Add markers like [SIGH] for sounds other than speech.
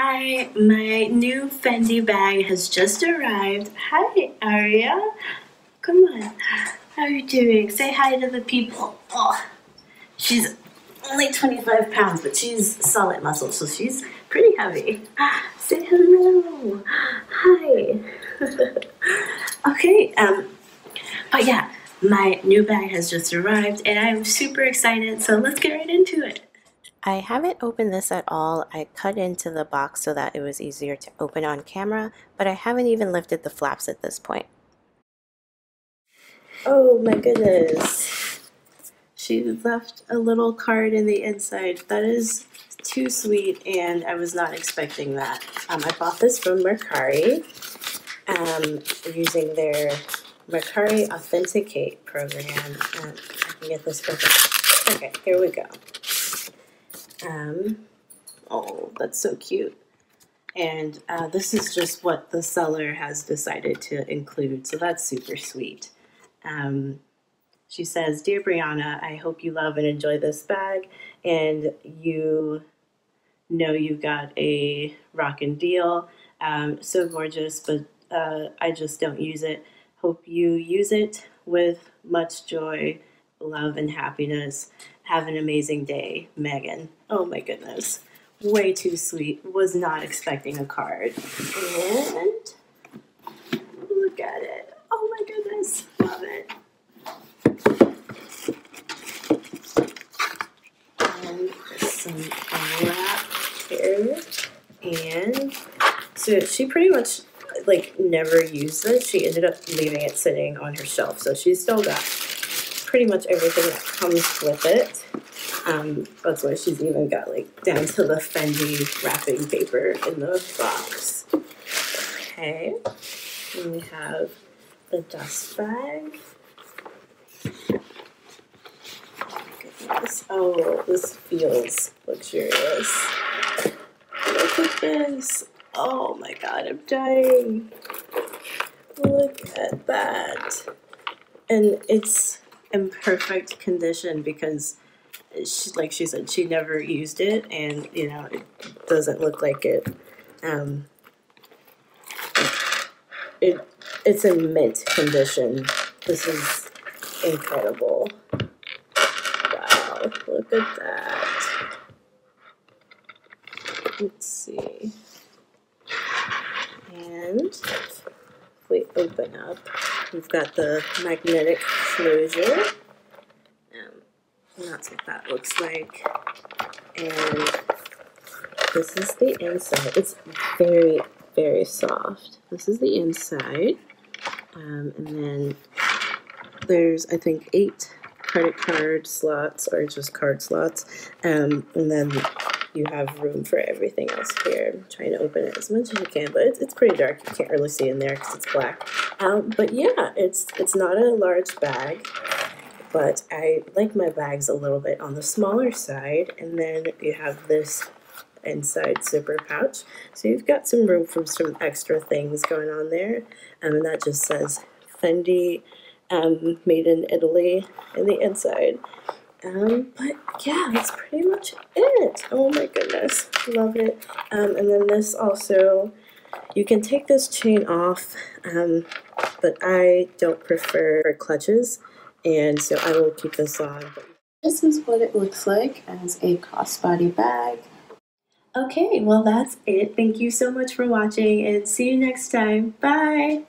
Hi, my new Fendi bag has just arrived. Hi, Aria. Come on. How are you doing? Say hi to the people. Oh, she's only 25 pounds, but she's solid muscle, so she's pretty heavy. Say hello. Hi. [LAUGHS] okay, um, but yeah, my new bag has just arrived and I'm super excited, so let's get right into it. I haven't opened this at all. I cut into the box so that it was easier to open on camera, but I haven't even lifted the flaps at this point. Oh my goodness. She left a little card in the inside. That is too sweet and I was not expecting that. Um, I bought this from Mercari um, using their Mercari Authenticate program. Um, I can get this open. Okay, here we go. Um, oh, that's so cute. And uh, this is just what the seller has decided to include, so that's super sweet. Um, she says, Dear Brionna, I hope you love and enjoy this bag, and you know you got a rockin' deal. Um, so gorgeous, but uh, I just don't use it. Hope you use it with much joy, love, and happiness. Have an amazing day, Megan. Oh my goodness. Way too sweet. Was not expecting a card. And look at it. Oh my goodness. Love it. And some wrap here. And so she pretty much like never used this. She ended up leaving it sitting on her shelf. So she's still got pretty much everything that comes with it. Um, that's why she's even got like down to the Fendi wrapping paper in the box. Okay, and we have the dust bag. Goodness. Oh, this feels luxurious. Look at this. Oh my god, I'm dying. Look at that. And it's in perfect condition because she, like she said she never used it and you know it doesn't look like it um it it's in mint condition. This is incredible. Wow look at that. Let's see. And if we open up We've got the magnetic closure. Um, that's what that looks like. And this is the inside. It's very, very soft. This is the inside. Um, and then there's, I think, eight credit card slots or just card slots. Um, and then you have room for everything else here. I'm trying to open it as much as you can, but it's, it's pretty dark. You can't really see in there because it's black. Um, but yeah, it's it's not a large bag, but I like my bags a little bit on the smaller side. And then you have this inside zipper pouch. So you've got some room for some extra things going on there. Um, and that just says Fendi um, made in Italy in the inside. Um, but yeah, that's pretty much it. Oh my goodness, love it. Um, and then this also, you can take this chain off, um, but I don't prefer clutches, and so I will keep this on. This is what it looks like as a crossbody bag. Okay, well that's it. Thank you so much for watching and see you next time. Bye!